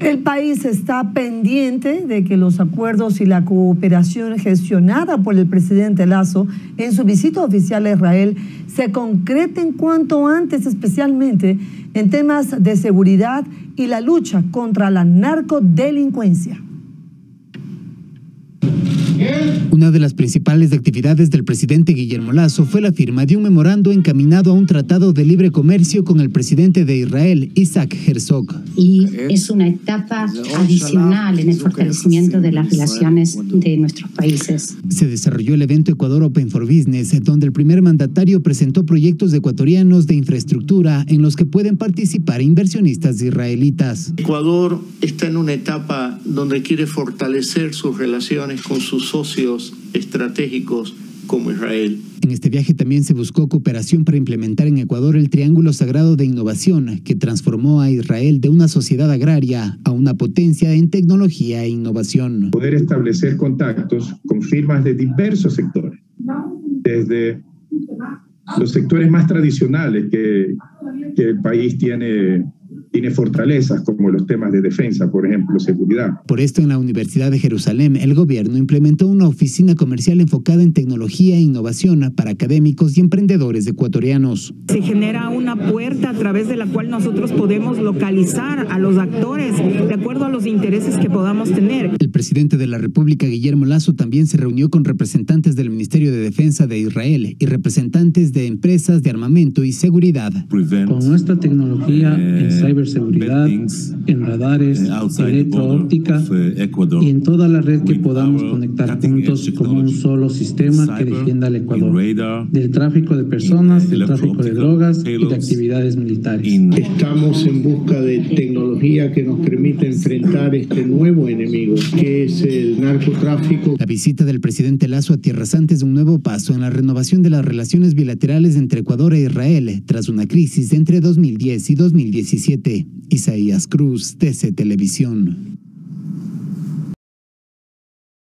El país está pendiente de que los acuerdos y la cooperación gestionada por el presidente Lazo en su visita oficial a Israel se concreten cuanto antes, especialmente en temas de seguridad y la lucha contra la narcodelincuencia. Una de las principales actividades del presidente Guillermo Lazo fue la firma de un memorando encaminado a un tratado de libre comercio con el presidente de Israel, Isaac Herzog. Y es una etapa adicional en el fortalecimiento de las relaciones de nuestros países. Se desarrolló el evento Ecuador Open for Business, donde el primer mandatario presentó proyectos ecuatorianos de infraestructura en los que pueden participar inversionistas israelitas. Ecuador está en una etapa donde quiere fortalecer sus relaciones con sus socios estratégicos como Israel. En este viaje también se buscó cooperación para implementar en Ecuador el Triángulo Sagrado de Innovación, que transformó a Israel de una sociedad agraria a una potencia en tecnología e innovación. Poder establecer contactos con firmas de diversos sectores, desde los sectores más tradicionales que, que el país tiene tiene fortalezas como los temas de defensa, por ejemplo, seguridad. Por esto, en la Universidad de Jerusalén, el gobierno implementó una oficina comercial enfocada en tecnología e innovación para académicos y emprendedores ecuatorianos. Se genera una puerta a través de la cual nosotros podemos localizar a los actores de acuerdo a los intereses que podamos tener. El presidente de la República, Guillermo Lazo, también se reunió con representantes del Ministerio de Defensa de Israel y representantes de empresas de armamento y seguridad. Con nuestra tecnología en cyber seguridad en radares, electro-óptica y en toda la red que podamos conectar juntos como un solo sistema que defienda al Ecuador del tráfico de personas, del tráfico de drogas y de actividades militares. Estamos en busca de tecnología que nos permita enfrentar este nuevo enemigo, es el narcotráfico. La visita del presidente Lazo a Tierra Santa es un nuevo paso en la renovación de las relaciones bilaterales entre Ecuador e Israel tras una crisis entre 2010 y 2017. Isaías Cruz, TC Televisión.